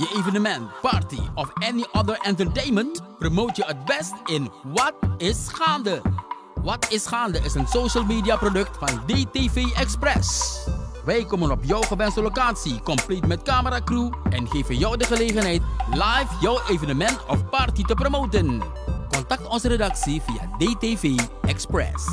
je evenement, party of any other entertainment? Promote je het best in Wat is Gaande? Wat is Gaande is een social media product van DTV Express. Wij komen op jouw gewenste locatie, compleet met cameracrew en geven jou de gelegenheid live jouw evenement of party te promoten. Contact onze redactie via DTV Express.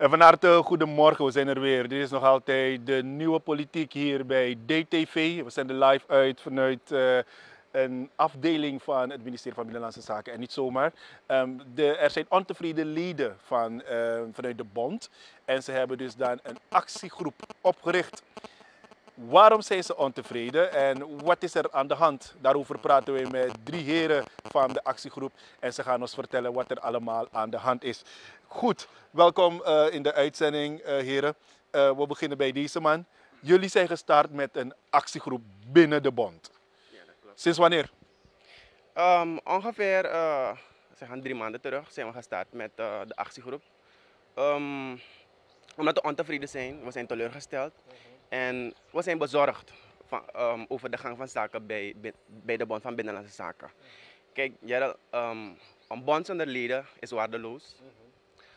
En van harte goedemorgen, we zijn er weer. Dit is nog altijd de nieuwe politiek hier bij DTV. We zenden live uit vanuit uh, een afdeling van het ministerie van Binnenlandse Zaken. En niet zomaar. Um, de, er zijn ontevreden leden van, uh, vanuit de bond. En ze hebben dus dan een actiegroep opgericht. Waarom zijn ze ontevreden en wat is er aan de hand? Daarover praten we met drie heren van de actiegroep en ze gaan ons vertellen wat er allemaal aan de hand is. Goed, welkom uh, in de uitzending, uh, heren. Uh, we beginnen bij deze man. Jullie zijn gestart met een actiegroep binnen de bond. Ja, dat klopt. Sinds wanneer? Um, ongeveer ze gaan drie maanden terug zijn we gestart met de actiegroep. Um, omdat we ontevreden zijn, we zijn teleurgesteld -huh. En we zijn bezorgd van, um, over de gang van zaken bij, bij de Bond van Binnenlandse Zaken. Kijk, Gerald, um, een bond zonder leden is waardeloos.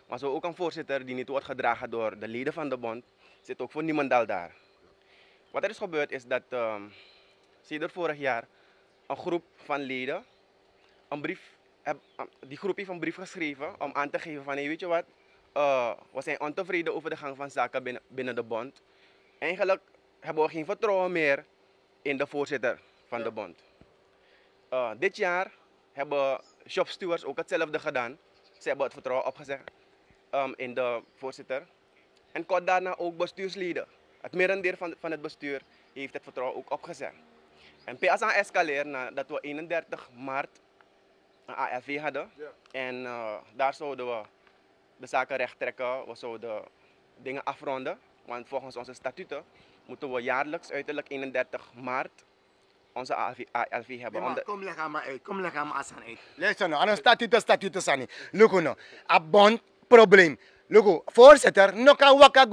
Maar zo ook een voorzitter die niet wordt gedragen door de leden van de bond, zit ook voor niemandal daar. Wat er is gebeurd is dat um, sinds vorig jaar een groep van leden een brief, die groep heeft een brief geschreven om aan te geven van hey, weet je wat, uh, we zijn ontevreden over de gang van zaken binnen, binnen de bond. Eigenlijk hebben we geen vertrouwen meer in de voorzitter van ja. de bond. Uh, dit jaar hebben shopstewards ook hetzelfde gedaan. Ze hebben het vertrouwen opgezegd um, in de voorzitter. En kort daarna ook bestuursleden. Het merendeel van, van het bestuur heeft het vertrouwen ook opgezegd. En aan escaleer nadat we 31 maart een AFV hadden. Ja. En uh, daar zouden we de zaken recht trekken. We zouden dingen afronden. Want volgens onze statuten moeten we jaarlijks uiterlijk 31 maart onze ALV, ALV hebben. Maar, kom leg aan maar uit. Kom leg aan maar uit. Luister nou, aan een statuten, statuten zijn niet. Look nou, een bond probleem. Look, voorzitter, nog kan wakka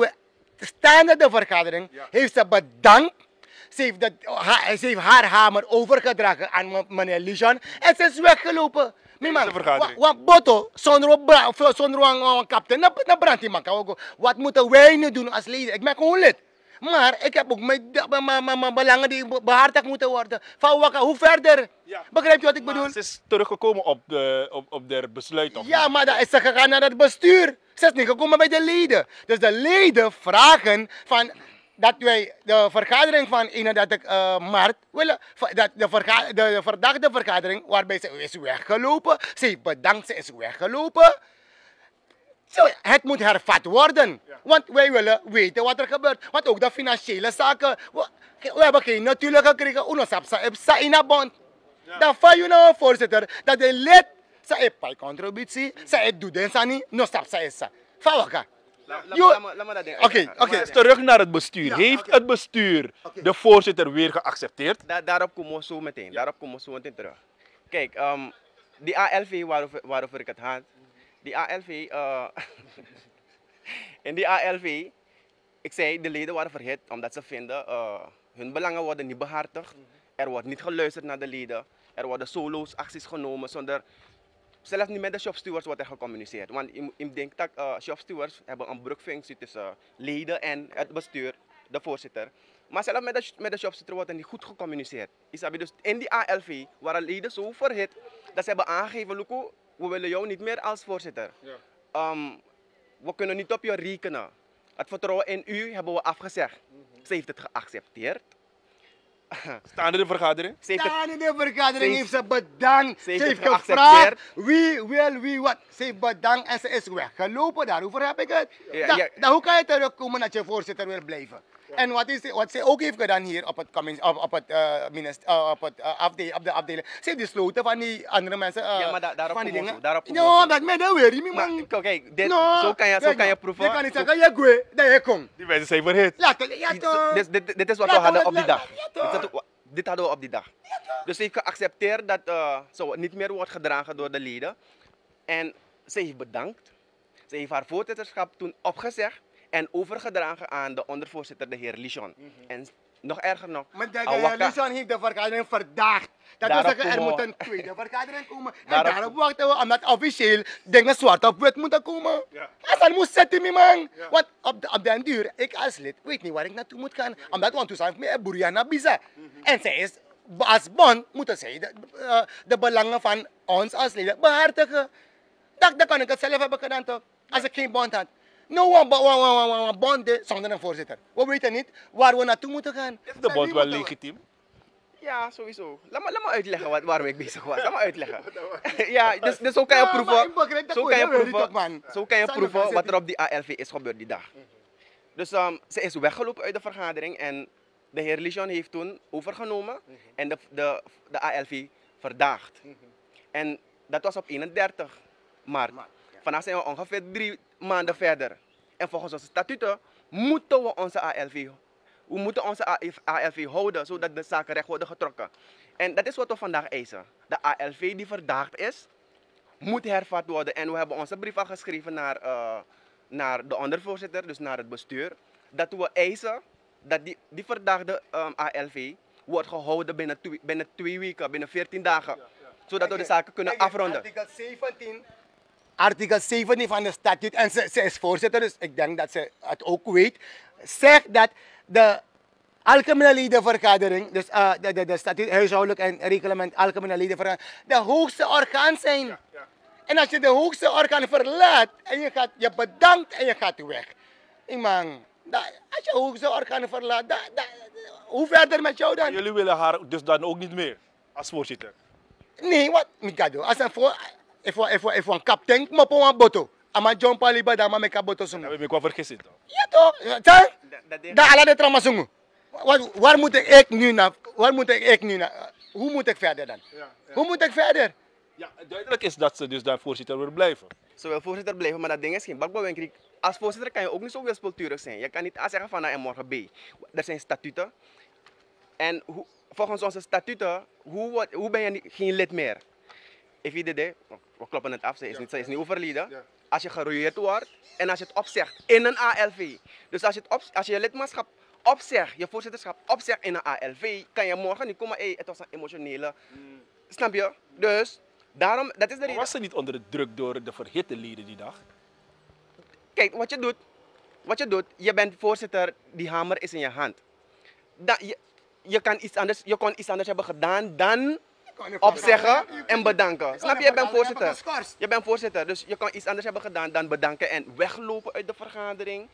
staande de vergadering ja. heeft ze bedankt ze heeft, dat, ha, ze heeft haar hamer overgedragen aan meneer Lijan en ze is weggelopen. Mijn man, wat boto, zonder een kapitein, dan brandt die man. Wat moeten wij nu doen als leden? Ik ben gewoon lid. Maar ik heb ook mijn, mijn, mijn, mijn belangen die behartigd moeten worden. Van hoe verder? Ja. Begrijp je wat ik maar bedoel? Ze is teruggekomen op, de, op, op de besluit. Of ja, maar dan is ze gegaan naar het bestuur. Ze is niet gekomen bij de leden. Dus de leden vragen van dat wij de vergadering van 31 uh, maart willen, dat de, verga, de, de verdachte vergadering waarbij ze is weggelopen, ze heeft bedankt, ze is weggelopen. Zo, het moet hervat worden. Ja. Want wij willen weten wat er gebeurt. Want ook de financiële zaken. We, we hebben geen natuurlijk gekregen. Uno sapsa sa in een bond. Ja. Dan van je nou voorzitter dat de lid sa e contributie, e doet den sani, no sapsa is sa. Van Oké, oké. Terug naar het bestuur. Ja, Heeft okay. het bestuur okay. de voorzitter weer geaccepteerd? Da daarop komen we zo meteen. Ja. Daarop komen we zo meteen terug. Kijk, um, die ALV waarover, waarover ik het had. Die ALV... Uh, in die ALV... Ik zei, de leden waren verhit omdat ze vinden... Uh, hun belangen worden niet behartigd. Er wordt niet geluisterd naar de leden. Er worden solo's acties genomen zonder Zelfs niet met de shopstewards wordt er gecommuniceerd. Want ik denk dat uh, shopstewards hebben een brugfunctie tussen uh, leden en het bestuur, de voorzitter. Maar zelfs met de, met de wordt er niet goed gecommuniceerd. Isabi, dus in die ALV waren leden zo verhit dat ze hebben aangegeven, Luko, we willen jou niet meer als voorzitter. Ja. Um, we kunnen niet op je rekenen. Het vertrouwen in u hebben we afgezegd. Mm -hmm. Ze heeft het geaccepteerd. Staande de vergadering? Staande de vergadering heeft ze bedankt. Ze heeft, gevraagd wie wil, wie wat. Ze heeft bedankt en ze is weggelopen. Daarover heb ik het. Ja, da, ja. Da, hoe kan je terugkomen dat je voorzitter wil blijven? Ja. En wat, is, wat ze ook heeft gedaan hier op het, op, op het, uh, minister, uh, op het uh, afdeling, op de afdeling. Ze heeft besloten van die andere mensen. Uh, ja, maar da, daarop van die dingen. Daarop ja, dat met dat weer. niet man. Oké, okay, no, zo kan je, zo kan je proeven. Je kan niet zeggen, je goe, dat je komt. Die mensen zijn verhit. Ja, ja toch. Dit, dit, dit is wat we hadden op die dag. Dit hadden we op die dag. Dus ze heeft geaccepteerd dat uh, zo niet meer wordt gedragen door de leden. En ze heeft bedankt. Ze heeft haar voorzitterschap toen opgezegd en overgedragen aan de ondervoorzitter, de heer Lichon. En nog erger nog, Maar de Awaka- Luzon heeft de vergadering verdaagd. Dat wil Daarop zeggen, er moet we- een tweede vergadering komen. En Daarop- daarop wachten we, omdat officieel dingen zwart op wit moeten komen. Als dat moet zetten, mijn man. Want op, de- op den duur, ik als lid, weet niet waar ik naartoe moet gaan. Omdat, want toen zijn we met Buriana Biza. En zij is, als bond, moeten zij de, eh, de belangen van ons als leden behartigen. Dat, dat kan ik het zelf hebben gedaan toch? Als ik geen bond had. No one, one, one, one, one bond eh, zonder een voorzitter. We weten niet waar we naartoe moeten gaan. Is de bond wel we? legitiem? Ja, sowieso. Laat me, laat me uitleggen wat, waarom ik bezig was. Laat me uitleggen. ja, dus, dus zo kan je Ja, maar proeven. Zo kan je proeven, zo kan je proeven wat er op die ALV is gebeurd die dag. Dus ze is weggelopen uit de vergadering en de heer Lichon heeft toen overgenomen en de, de, de ALV verdaagd. En dat was op 31 maart. Vandaag zijn we ongeveer drie maanden verder. En volgens onze statuten moeten we onze ALV, we moeten onze ALV houden, zodat de zaken recht worden getrokken. En dat is wat we vandaag eisen. De ALV die verdaagd is, moet hervat worden. En we hebben onze brief al geschreven naar, eh, naar de ondervoorzitter, dus naar het bestuur. Dat we eisen dat die, die verdaagde ehm, ALV wordt gehouden binnen twee, binnen twee weken, binnen 14 dagen. Zodat we de zaken kunnen afronden. Artikel 17, artikel 17 van de statuut, en ze, ze is voorzitter, dus ik denk dat ze het ook weet, zegt dat de algemene ledenvergadering, dus eh, de, de, de statuut huishoudelijk en reglement algemene ledenvergadering, de hoogste orgaan zijn. En als je de hoogste orgaan verlaat en je, gaat, je bedankt en je gaat weg. Iman, da- als je hoogste orgaan verlaat, hoe verder met jou dan? Jullie willen haar dus dan ook niet meer als voorzitter? Nee, wat? Mikado. Als een voor, if one, if one, if one kaptein, mo po een boto. Ama John Paliba dama me ka boto Daar sumu. heb ik me qua vergissen toch? Ja toch? Ding- Daar ala de. Wat, waar moet ik nu naar? Waar moet ik, nu naar? Hoe moet ik verder dan? Hoe moet ik verder? Ja, duidelijk is dat ze dus dan voorzitter wil blijven. Ze wil voorzitter blijven, maar dat ding is geen bakbouwwinkel. Als voorzitter kan je ook niet zo wispelturig zijn. Je kan niet A zeggen van nou en morgen B. Er zijn statuten. En hoe- volgens onze statuten, hoe, hoe ben je geen lid meer? IVDD, we kloppen het af, ze is niet, ze is niet overleden. Als je geroeid wordt en als je het opzegt in een ALV. Dus als je, het op, als je je lidmaatschap opzegt, je voorzitterschap opzegt in een ALV, kan je morgen niet komen, hey, het was een emotionele. Snap je? Dus daarom, dat is de reden. was ze niet onder de druk door de verhitte leden die dag? Kijk, wat je doet, wat je doet, je bent voorzitter, die hamer is in je hand. Da, je, je, kan iets anders, je kon iets anders hebben gedaan dan opzeggen en bedanken. Snap je? Je bent voorzitter. Je bent voorzitter, dus je kan iets anders hebben gedaan dan bedanken en weglopen uit de vergadering.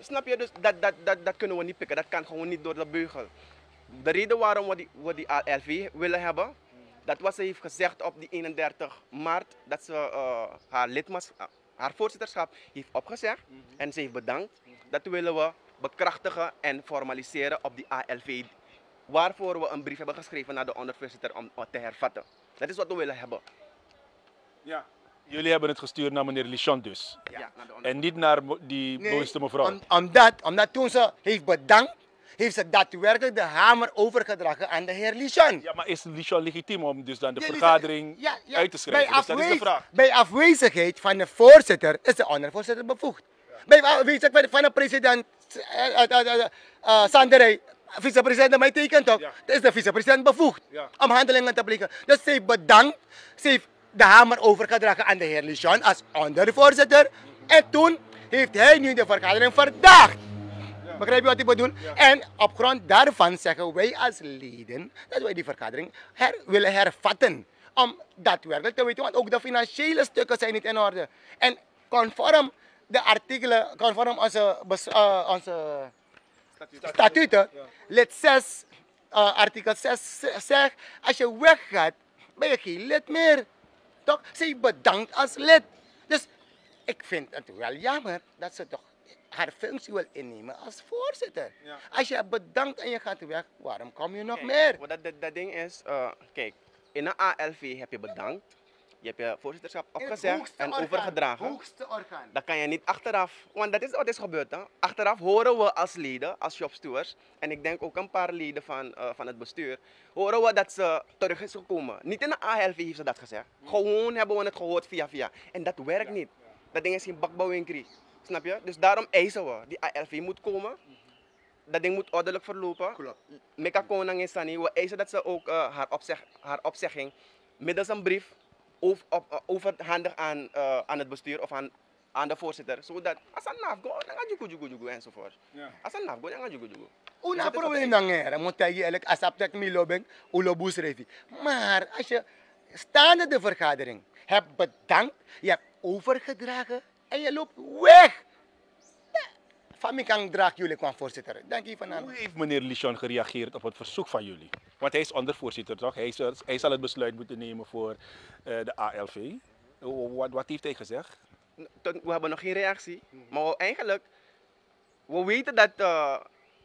Snap je? Dus dat, dat, dat, dat kunnen we niet pikken. Dat kan gewoon niet door de beugel. De reden waarom we die, we die ALV willen hebben, dat wat ze heeft gezegd op die 31 maart, dat ze eh, haar lidmaats, ah, haar voorzitterschap heeft opgezegd en ze heeft bedankt. Dat willen we bekrachtigen en formaliseren op die ALV, waarvoor we een brief hebben geschreven naar de ondervoorzitter om om te hervatten. Dat is wat we willen hebben. Ja. Jullie hebben het gestuurd naar meneer Lichon dus. Ja, naar de onder- En niet naar die mooiste mevrouw. Om, omdat, omdat toen ze heeft bedankt, heeft ze daadwerkelijk de hamer overgedragen aan de heer Lichon. Ja, maar is Lichon legitiem om dus dan de vergadering ja, ja. uit te schrijven? Bij, Dus dat is de vraag. bij afwezigheid van de voorzitter is de ondervoorzitter bevoegd. Bij afwezigheid van de president uh, uh, uh, uh, Sanderij, vicepresident mij tekent toch, Ja. is de vicepresident bevoegd Ja. om handelingen te plegen. Dus ze heeft bedankt, ze heeft de hamer overgedragen aan de heer Lichon als ondervoorzitter. En toen heeft hij nu de vergadering verdaagd. Begrijp je wat ik bedoel? En op grond daarvan zeggen wij als leden dat wij die vergadering her, willen hervatten. Om daadwerkelijk te weten, want ook de financiële stukken zijn niet in orde. En conform de artikelen, conform onze, eh, onze statuten, lid 6, eh, artikel 6 zegt, als je weggaat, ben je geen lid meer. Toch? Ze bedankt als lid. Dus ik vind het wel jammer dat ze toch haar functie wil innemen als voorzitter. Als je bedankt en je gaat weg, waarom kom je nog Kijk, meer? wat Dat, dat, dat ding is, eh, kijk, in een ALV heb je bedankt. Je hebt je voorzitterschap In het opgezegd en orgaan, overgedragen. Hoogste orgaan. Dan kan je niet achteraf, want dat is wat is gebeurd. Hè? Achteraf horen we als leden, als shopstewards, en ik denk ook een paar leden van, eh, van het bestuur, horen we dat ze terug is gekomen. Niet in de ALV heeft ze dat gezegd. Gewoon hebben we het gehoord via via. En dat werkt niet. Dat ding is geen bakbouwinkrie. Snap je? Dus daarom eisen we, die ALV moet komen. Dat ding moet ordelijk verlopen. Klopt. Meka Konang is Sani, we eisen dat ze ook eh, haar, opzeg, haar opzegging middels een brief over, op, eh, overhandig aan, eh, aan het bestuur of aan, aan de voorzitter. Zodat als een nafgo, dan ga jugu jugu jugu enzovoort. Als een nafgo, dan ga jugu jugu. Una is probleem dan er, moet je eigenlijk als aptek milo ben, ulo boesrevi. Maar als je staande de vergadering hebt bedankt, je hebt overgedragen en je loopt weg. Van mij kan draag jullie kwam voorzitter. Dank je van Hoe heeft meneer Lichon gereageerd op het verzoek van jullie? Want hij is ondervoorzitter toch? Hij, is hij zal het besluit moeten nemen voor eh, de ALV. Wat, wat heeft hij gezegd? Tot- we hebben nog geen reactie. Maar we eigenlijk, we weten dat eh,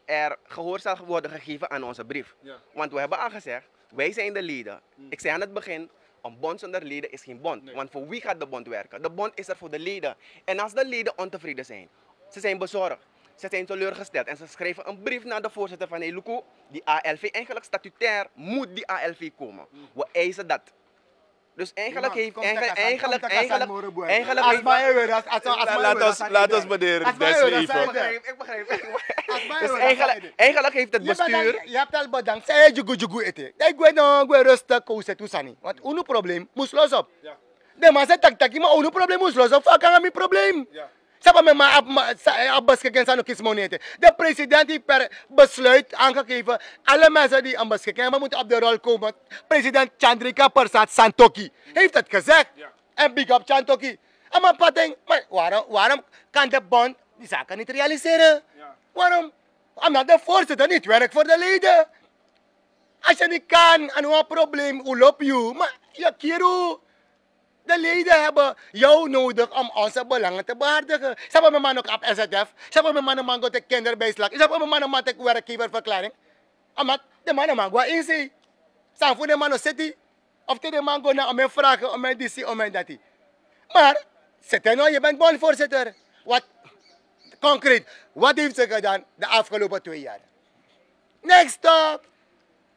er gehoor zal worden gegeven aan onze brief. Ja. Want we hebben al gezegd, wij zijn de leden. Ik zei aan het begin, een bond zonder leden is geen bond. Nee. Want voor wie gaat de bond werken? De bond is er voor de leden. En als de leden ontevreden zijn, ze zijn bezorgd, ze zijn teleurgesteld en ze schrijven een brief naar de voorzitter van Eluku, die ALV, eigenlijk statutair moet die ALV komen. We eisen dat. Dus eigenlijk heeft, eigenlijk, eigenlijk, eigenlijk, eigenlijk Als weer, als als als laat ons- laat ons meneer. Ik begrijp, ik begrijp. Als mij Dus eigenlijk, eigenlijk heeft het bestuur. Je hebt al bedankt. Zij jugu jugu ete. Ik weet nog, ik rustig kozen toe sani. Want uno probleem moest los op. Ja. De man zei tak taki, maar uno probleem moest los op. Mijn probleem. Ja. Sapa me maar ab ma- sa- abbas gekend zijn ook iets monete. De president heeft per besluit aangegeven. Alle mensen die abbas gekend hebben moeten op de rol komen. President Chandrika Persat Santoki heeft het gezegd. Ja. En big up Chantoki. En maar pateng, maar waarom, waarom kan de bond die zaken niet realiseren? Ja. Waarom? Omdat de voorzitter niet werkt voor de leden. Als je niet kan, en een probleem, hoe loop je? Maar ja, Kiro, de leden hebben jou nodig om onze belangen te behartigen. Ze hebben mijn man ook op SZF. Ze hebben mijn man een man op kinderbijslag. Ze hebben mijn man een werkgeververklaring. Omdat de man een man gaat inzien. Zijn voor de man city. Of de man gaat naar om mij vragen, om mij dit, om mij dat. Maar, zet nou, je bent bondvoorzitter. Wat, concreet, wat heeft ze gedaan de afgelopen twee jaar? Next stop.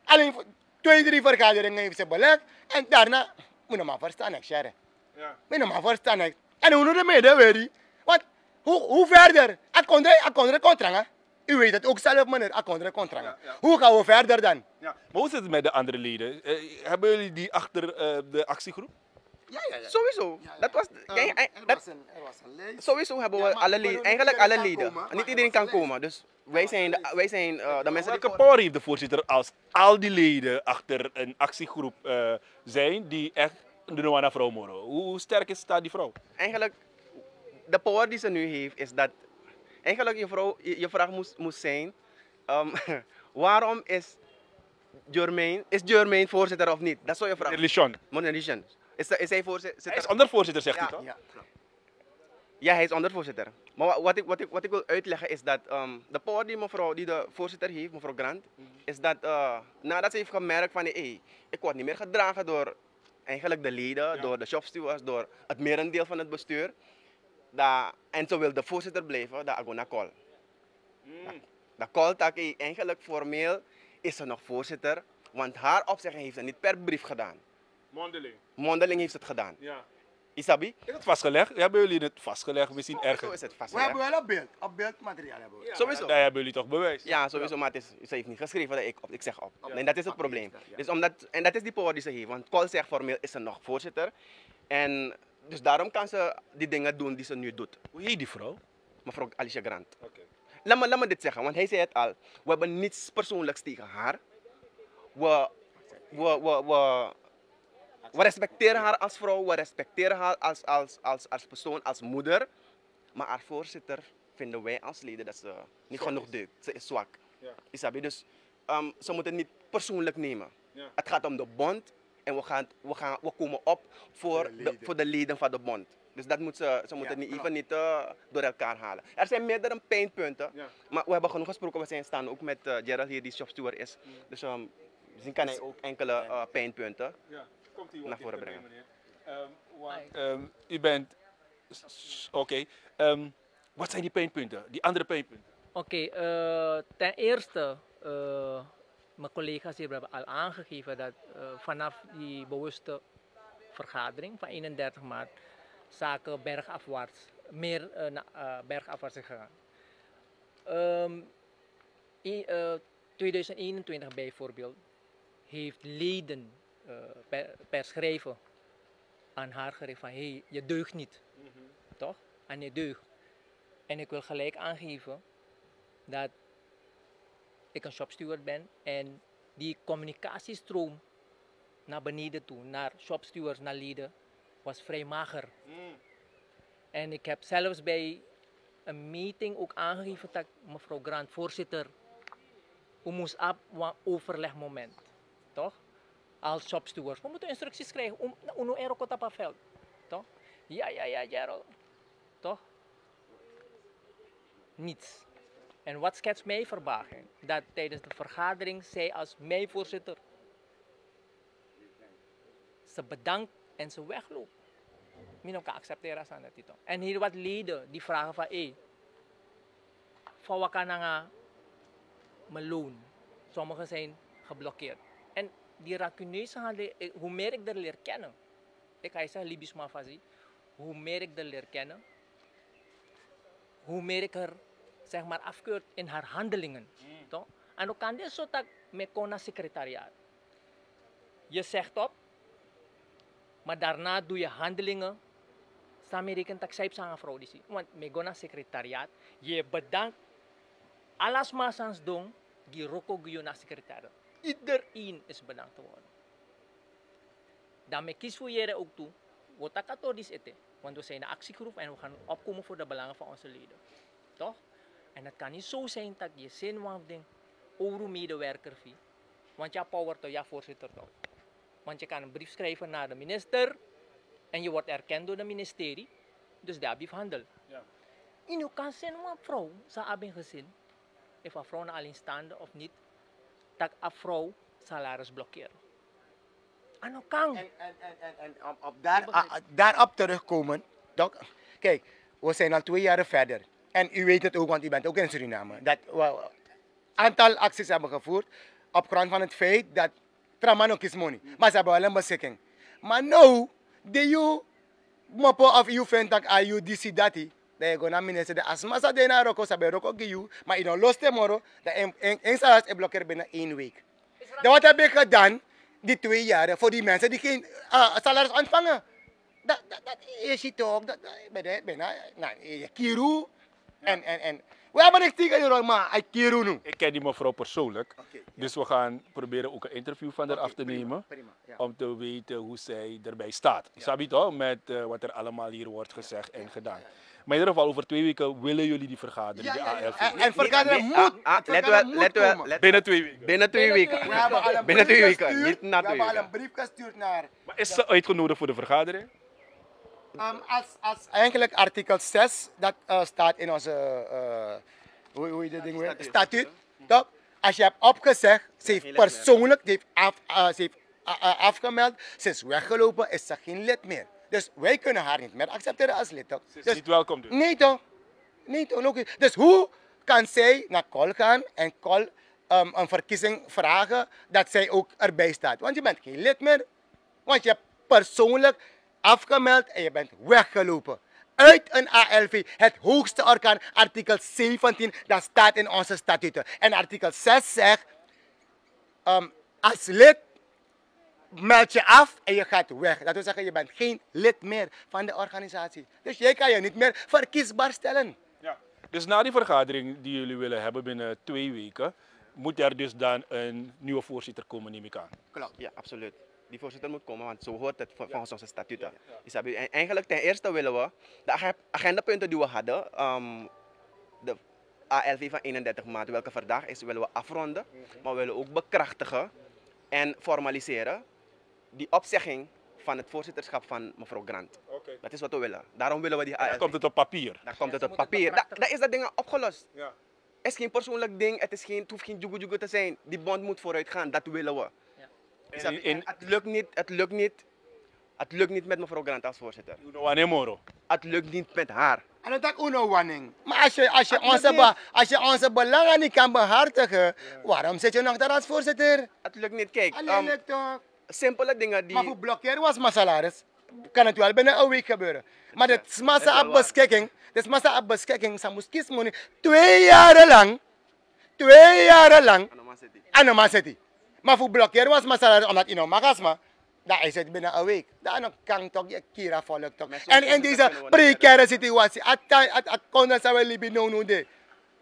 Alleen twee, drie vergaderingen heeft ze belegd. En daarna moet je maar verstaan, next jaar. Ja. Moet je maar verstaan, next. En hoe doen we dat weer? Want hoe, hoe verder? Akondre, akondre contract. U weet het ook zelf, meneer. Contract. Ja, ja. Hoe gaan we verder dan? Ja. Maar hoe zit het met de andere leden? Eh, hebben jullie die achter eh, de actiegroep? Ja, ja, Sowieso. Dat was, eh, dat, een, er was een lijst. sowieso hebben we Ja, alle leden, eigenlijk alle leden. komen, Niet er iedereen kan komen. Dus wij zijn, de, wij zijn eh, de mensen die Welke voor- power heeft de voorzitter als al die leden achter een actiegroep eh, zijn die echt de Noana vrouw mogen? Hoe sterk is, staat die vrouw? eigenlijk de power die ze nu heeft is dat eigenlijk je, vrouw, je, vraag moest, moest zijn ehm, waarom is Jermaine, is Jermaine voorzitter of niet? Dat zou je Lichon. Meneer Lichen, is, is hij voorzitter? Hij is ondervoorzitter, zegt Ja. hij toch? Ja. Ja, hij is ondervoorzitter. Maar wa- wat ik, wat ik, wat ik wil uitleggen is dat ehm, de power die, mevrouw, die de voorzitter heeft, mevrouw Grant, is dat eh, nadat ze heeft gemerkt van hey, ik word niet meer gedragen door eigenlijk de leden, door de shopstewards, door het merendeel van het bestuur, dat, en ze wil de voorzitter blijven, dat ik naar call. Dat call tak hey, eigenlijk formeel is ze nog voorzitter, want haar opzegging heeft ze niet per brief gedaan. Mondeling. Mondeling heeft ze het gedaan. Ja. Isabi? Is het vastgelegd? Hebben jullie het vastgelegd? Misschien Zo ergens? is het vast. We hebben wel op beeld. Op beeldmateriaal hebben we. Sowieso. Daar hebben jullie toch bewijs? Ja, sowieso, maar het is, ze heeft niet geschreven dat ik op, ik zeg op. Ja. En dat is het probleem. Ja. Dus omdat, en dat is die power die ze heeft, want Col zegt formeel is ze nog voorzitter. En dus daarom kan ze die dingen doen die ze nu doet. Hoe heet die vrouw? Mevrouw Alicia Grant. Oké. Laat me, laat me dit zeggen, want hij zei het al. We hebben niets persoonlijks tegen haar. We, we, we, we, we respecteren haar als vrouw, we respecteren haar als, als, als, als persoon, als moeder. Maar als voorzitter vinden wij als leden dat ze niet genoeg deugt. Ze is zwak. Ja. Isabi, dus ehm, ze moeten het niet persoonlijk nemen. Ja. Het gaat om de bond en we, gaan, we, gaan, we komen op voor de voor de leden van de bond. Dus dat moet ze, ze moeten Ja, niet, even niet eh, door elkaar halen. Er zijn meerdere pijnpunten, Ja. maar we hebben genoeg gesproken. We zijn staan ook met eh, Gerald hier, die shopsteward is. Dus ehm, misschien kan hij ook enkele eh, pijnpunten. Ja. Komt ie Naar voren brengen. Ehm, want, ehm, u bent... Oké. Ehm, wat zijn die pijnpunten? Die andere pijnpunten? Oké, eh, ten eerste, eh, mijn collega's hier hebben al aangegeven dat eh, vanaf die bewuste vergadering van 31 maart zaken bergafwaarts, meer eh, na- eh, bergafwaarts zijn gegaan. Ehm, in eh, 2021 bijvoorbeeld heeft leden per, per schrijven aan haar gericht van hé, hey, je deugt niet. Toch? En je deugt. En ik wil gelijk aangeven dat ik een shopsteward ben en die communicatiestroom naar beneden toe, naar shopstewards, naar leden, was vrij mager. En ik heb zelfs bij een meeting ook aangegeven dat mevrouw Grant, voorzitter, we moesten op een overlegmoment, toch? Als shopstewards. We moeten instructies krijgen om uno ero ko tapaveld, toch? Ja, ja, ja, Gerald. Toch? Niets. En wat schetst mij verbazing? Dat tijdens de vergadering zij als mij voorzitter ze bedankt en ze wegloopt. Min kan accepteren aan dat titel. En hier wat leden die vragen van, hé, van wat kan mijn loon? Sommigen zijn geblokkeerd. Die racuneuze handel, eh, hoe meer ik er leer kennen, ik ga je zeggen, Libisch Mafasi, hoe meer ik er leer kennen, hoe meer ik er zeg maar afkeurt in haar handelingen. Toch? En ook kan dit zo dat met kona secretariaat. Je zegt op, maar daarna doe je handelingen. Samen rekent dat zij aan fraudisi. Want met kona secretariaat, je bedankt alles masans doen, die roko guyo na secretariaat. Iedereen is bedankt te worden. Daarmee kies voor ook toe. Wat dat katholisch eten. Want we zijn een actiegroep en we gaan opkomen voor de belangen van onze leden. Toch? En het kan niet zo zijn dat je zin van ding over medewerker via. Want je power toch, ja voorzitter toch. Want je kan een brief schrijven naar de minister en je wordt erkend door het ministerie. Dus daar heb je handel. Ja. En je kan zijn een vrouw, ze hebben gezin. Of een vrouw alleenstaande of niet, dat een vrouw salaris blokkeren. En dat kan. En, en, en, en, en op, daar, a- a- daarop terugkomen. Dok, kijk, we zijn al twee jaar verder. En u weet het ook, want u bent ook in Suriname. Dat we een aantal acties hebben gevoerd op grond van het feit dat Traman ook is money. Maar ze hebben wel een beschikking. Maar nu, de you mopo of you vindt dat ah, you Dat je gewoon minister de asma sa de na roko sa be roko giyu. Maar dan los tomorrow. Dat een een een salaris is blokkeerd binnen één week. Dan wat heb ik gedaan die twee jaren voor die mensen die geen uh, salaris ontvangen? Dat, dat, dat is je toch? Dat, dat, bijna, nou, je kiru. En, en, en. We hebben niks tegen je, maar ik kiru nu. Ik ken die mevrouw persoonlijk. Oké, ja. Dus we gaan proberen ook een interview van haar af te prima, nemen. prima, ja. Om te weten hoe zij erbij staat. Snap je toch? Met eh, wat er allemaal hier wordt gezegd en gedaan. Maar in ieder geval, over twee weken willen jullie die vergadering, Ja, ja, de ja. ALV. En, en vergadering Nee, moet. ah, ah, let vergadering wel, moet let wel, komen. let- Binnen twee weken. Binnen twee weken. twee We hebben al een Binnen brief twee weken, gestuurd. niet na We hebben al een brief gestuurd naar. Maar is ze uitgenodigd voor de vergadering? Um, als, als eigenlijk artikel 6, dat eh, staat in onze, eh, hoe, hoe ding? Statuut. Statuut. Toch? Als je hebt opgezegd, ze heeft persoonlijk ze heeft af, eh, ze heeft, eh, eh, afgemeld, ze is weggelopen, is ze geen lid meer. Dus wij kunnen haar niet meer accepteren als lid. Toch? Ze is Dus, niet welkom dus. nee toch? Nee toch? Logisch. Dus hoe kan zij naar Col gaan en Col um, een verkiezing vragen dat zij ook erbij staat? Want je bent geen lid meer. Want je hebt persoonlijk afgemeld en je bent weggelopen. Uit een ALV, het hoogste orgaan, artikel 17, dat staat in onze statuten. En artikel 6 zegt, um, als lid meld je af en je gaat weg. Dat wil zeggen, je bent geen lid meer van de organisatie. Dus jij kan je niet meer verkiesbaar stellen. Ja. Dus na die vergadering die jullie willen hebben binnen twee weken, moet er dus dan een nieuwe voorzitter komen, neem ik aan. Klopt. Ja, absoluut. Die voorzitter moet komen, want zo hoort het vol- volgens onze statuten. En eigenlijk ten eerste willen we de ag- agendapunten die we hadden, ehm, de ALV van 31 maart, welke vandaag is, willen we afronden. Maar we willen ook bekrachtigen en formaliseren die opzegging van het voorzitterschap van mevrouw Grant. Dat is wat we willen. Daarom willen we die Dan ALV. komt het op papier. Daar komt het op papier. Da-. Daar is dat ding opgelost. Ja. Het is geen persoonlijk ding, het, is geen, het hoeft geen te zijn. Die bond moet vooruit gaan, dat willen we. In- in- het lukt niet, het lukt niet Het lukt niet met mevrouw Grant als voorzitter. Uno moro. Het lukt niet met haar. En dat is uno wanning. Maar als je, als, je onze, be- als je onze belangen niet kan behartigen, waarom zit je nog daar als voorzitter? Het lukt niet. Kijk, Alleen ehm, lukt toch? simpele dingen die... Maar voor blokkeren was mijn salaris. Kan het wel binnen een week gebeuren. Maar dit is massa op beschikking. Is massa op beschikking. Ze moest kiezen. Twee jaren lang. Twee jaren lang. Anoma City. Maar voor blokkeren was mijn salaris. Omdat nou mag maar. Dat is het binnen een week. Dan kan toch je kira volk toch. En in deze precaire situatie. At at at konden ze wel libi no no de.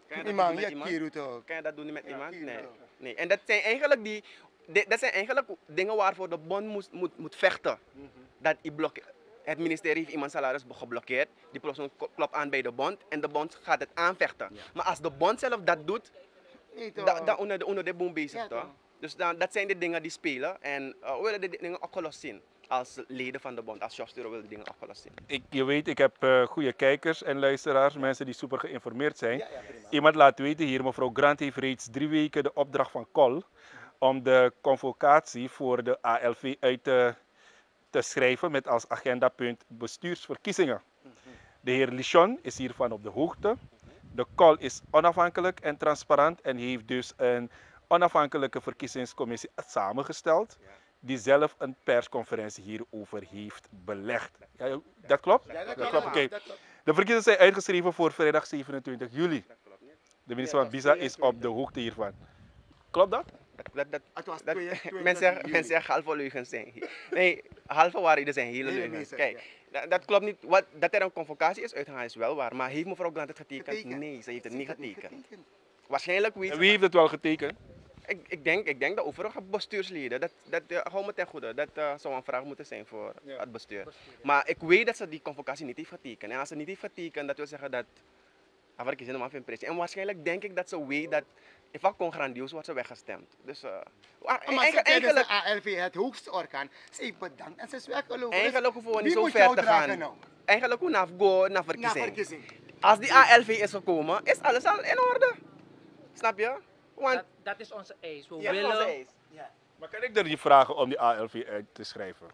Je dat Iemand kiru toch. Kan je dat doen met iemand? Nee. nee. En dat zijn eigenlijk, die, di- dat zijn eigenlijk dingen waarvoor de bond moet, moet, moet vechten. Dat die blok, het ministerie heeft iemand salaris geblokkeerd. Die persoon klopt aan bij de bond en de bond gaat het aanvechten. Maar als de bond zelf dat doet, dan onder de, onder de boom bezig toch? Dus dan, dat zijn de dingen die spelen. En uh, we willen de dingen opgelost zien. Als leden van de bond, als jobstuurder willen de dingen opgelost zien. Ik, je weet, ik heb eh goede kijkers en luisteraars, mensen die super geïnformeerd zijn. Iemand laat weten hier, mevrouw Grant heeft reeds drie weken de opdracht van Col om de convocatie voor de ALV uit te, te schrijven met als agendapunt bestuursverkiezingen. De heer Lichon is hiervan op de hoogte. De Col is onafhankelijk en transparant en heeft dus een onafhankelijke verkiezingscommissie samengesteld die zelf een persconferentie hierover heeft belegd. Ja, dat klopt? Ja, dat Dat klopt. oké. De verkiezingen zijn uitgeschreven voor vrijdag 27 juli. De minister van Bisa is op de hoogte hiervan. Klopt dat? Dat, dat, dat, Het was dat, twee- twee- men, zegt, juli. men zegt halve leugens zijn. Nee, halve waarheden zijn hele Hele leugens. Kijk, dat, dat klopt niet. Wat, dat er een convocatie is uitgegaan is wel waar. Maar heeft mevrouw Grant het getekend? Getekend. Nee, ze heeft het niet getekend. Waarschijnlijk weet En wie heeft het wel getekend? Ik, ik, denk, ik denk de overige bestuursleden, dat, dat uh, hou me ten goede, dat eh, zou een vraag moeten zijn voor het bestuur. Maar ik weet dat ze die convocatie niet heeft getekend. En als ze niet heeft getekend, dat wil zeggen dat Afrika is helemaal geen pressie. En waarschijnlijk denk ik dat ze weet dat ik kon grandioos wordt ze weggestemd. Dus uh, Maar ze eigenlijk, kennen de eigenlijk, ALV, het hoogste orgaan. Ze heeft bedankt en ze is weggelopen. eigenlijk hoeven we niet zo ver te gaan. nou? Eigenlijk hoe naar go naar Na verkiezing. verkiezing. Als die ALV is gekomen, is alles al in orde. Snap je? Want Dat, dat is onze eis. We ja, is onze willen eis. Maar kan ik er die vragen om die ALV uit te schrijven?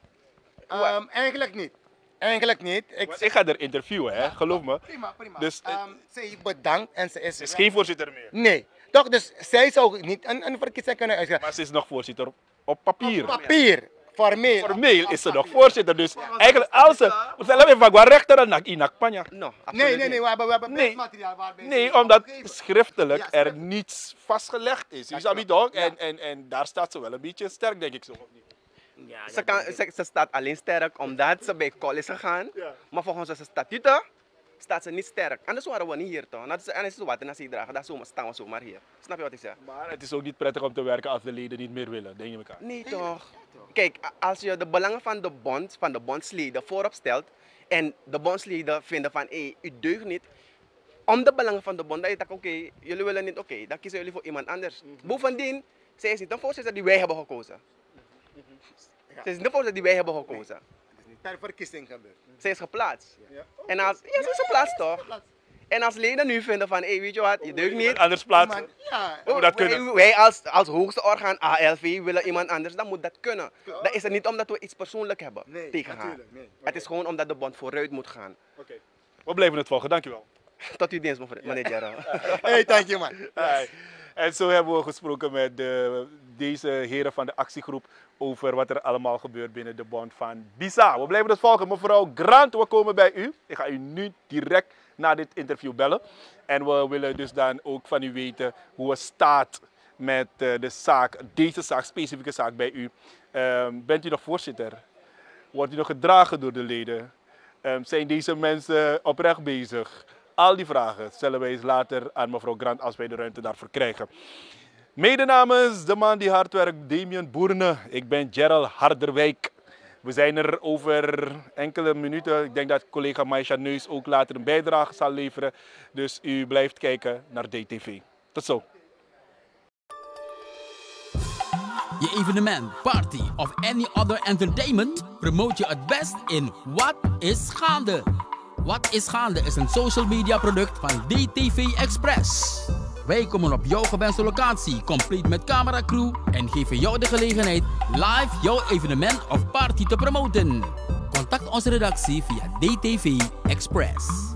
Ehm, eigenlijk niet. Eigenlijk niet. Ik Want ik ga er interviewen, hè? geloof me. Prima, prima. Dus, eh, Ehm, ze heeft bedankt en ze is. Ze is geen voorzitter meer. Nee. Toch, dus zij zou niet een, een verkiezing kunnen uitschrijven. Maar ze is nog voorzitter op papier. Papier. Formeel. Formeel is ze nog voorzitter. Dus eigenlijk als ze... Laten we even rechter dan in Akpanja. No, absoluut Nee, nee, niet. nee. We hebben, we hebben Nee. beeldmateriaal waarbij Nee, omdat schriftelijk er niets vastgelegd is. Je je toch? En, en, en daar staat ze wel een beetje sterk, denk ik zo. of niet? Ja, Ze, kan, ze, ze staat alleen sterk omdat ze bij Col is gegaan. Ja. Maar volgens onze statuten staat ze niet sterk. Anders waren we niet hier toch? En is het wat en dragen, dan zomaar- staan we zomaar hier. Snap je wat ik zeg? Maar het is ook niet prettig om te werken als de leden niet meer willen, denk je elkaar. Nee toch? Kijk, als je de belangen van de bond, van de bondsleden voorop stelt en de bondsleden vinden van hé, u deugt niet, om de belangen van de bond, dat je oké, jullie willen niet, oké, dan kiezen jullie voor iemand anders. Bovendien, zij is niet een voorzitter die wij hebben gekozen. Zij is niet de voorzitter die wij hebben gekozen. Per verkiezing gebeurd. Zij is geplaatst. En als, ja, ze is geplaatst toch? En als leden nu vinden van, hé, weet je wat, je deugt niet. Anders plaatsen. Ja. Moet dat kunnen? Wij, wij als, als hoogste orgaan ALV willen iemand anders, dan moet dat kunnen. Dat is het niet omdat we iets persoonlijk hebben Nee, tegen haar. natuurlijk, nee. Het is gewoon omdat de bond vooruit moet gaan. Oké. We blijven het volgen, dankjewel. Tot u dienst, meneer Gerald. Hey, thank you man. Hi. En zo hebben we gesproken met de, deze heren van de actiegroep over wat er allemaal gebeurt binnen de bond van BISA. We blijven het volgen. Mevrouw Grant, we komen bij u. Ik ga u nu direct na dit interview bellen. En we willen dus dan ook van u weten hoe het staat met eh, de zaak, deze zaak, specifieke zaak bij u. Ehm, bent u nog voorzitter? Wordt u nog gedragen door de leden? Ehm, zijn deze mensen oprecht bezig? Al die vragen stellen wij eens later aan mevrouw Grant als wij de ruimte daarvoor krijgen. Mede namens de man die hard werkt, Damien Boerne. Ik ben Gerald Harderwijk. We zijn er over enkele minuten. Ik denk dat collega Maisha Neus ook later een bijdrage zal leveren. Dus u blijft kijken naar DTV. Tot zo. Je evenement, party of any other entertainment promote je het best in Wat is gaande? Wat is gaande is een social media product van DTV Express. Wij komen op jouw gewenste locatie, compleet met cameracrew en geven jou de gelegenheid live jouw evenement of party te promoten. Contact onze redactie via DTV Express.